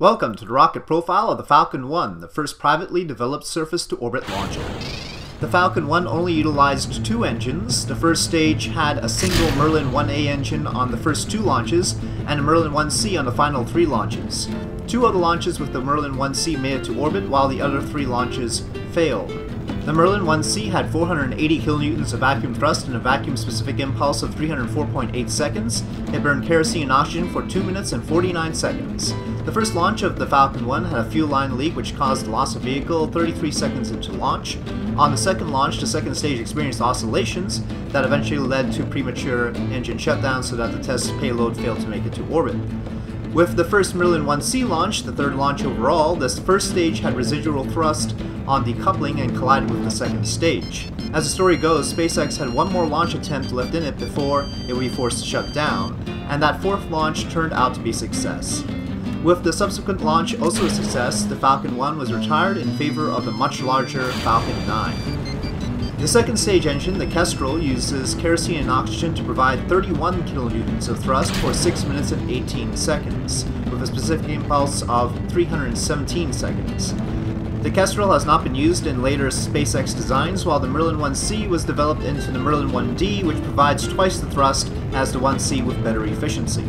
Welcome to the rocket profile of the Falcon 1, the first privately developed surface-to-orbit launcher. The Falcon 1 only utilized two engines. The first stage had a single Merlin 1A engine on the first two launches, and a Merlin 1C on the final three launches. Two of the launches with the Merlin 1C made it to orbit, while the other three launches failed. The Merlin 1C had 480 kilonewtons of vacuum thrust and a vacuum-specific impulse of 304.8 seconds. It burned kerosene and oxygen for 2 minutes and 49 seconds. The first launch of the Falcon 1 had a fuel line leak which caused loss of vehicle 33 seconds into launch. On the second launch, the second stage experienced oscillations that eventually led to premature engine shutdown so that the test payload failed to make it to orbit. With the first Merlin 1C launch, the third launch overall, this first stage had residual thrust on the coupling and collided with the second stage. As the story goes, SpaceX had one more launch attempt left in it before it would be forced to shut down, and that fourth launch turned out to be success. With the subsequent launch also a success, the Falcon 1 was retired in favor of the much larger Falcon 9. The second stage engine, the Kestrel, uses kerosene and oxygen to provide 31 kilonewtons of thrust for 6 minutes and 18 seconds, with a specific impulse of 317 seconds. The Kestrel has not been used in later SpaceX designs, while the Merlin 1C was developed into the Merlin 1D, which provides twice the thrust as the 1C with better efficiency.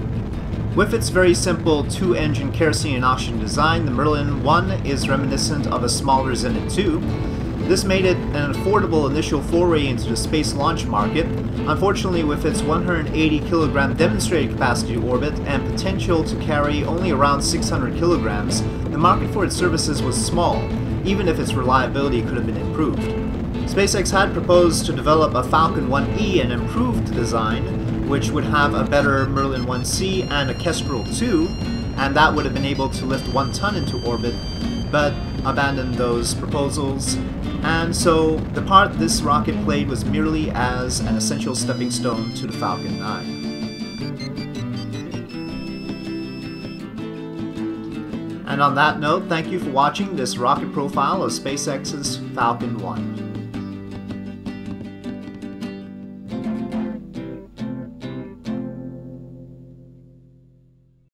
With its very simple two-engine kerosene and oxygen design, the Merlin 1 is reminiscent of a smaller Zenit 2. This made it an affordable initial foray into the space launch market. Unfortunately, with its 180 kilogram demonstrated capacity to orbit and potential to carry only around 600 kilograms, the market for its services was small, even if its reliability could have been improved. SpaceX had proposed to develop a Falcon 1E, an improved design, which would have a better Merlin 1C and a Kestrel 2, and that would have been able to lift one ton into orbit, but abandoned those proposals. And so the part this rocket played was merely as an essential stepping stone to the Falcon 9. And on that note, thank you for watching this rocket profile of SpaceX's Falcon 1.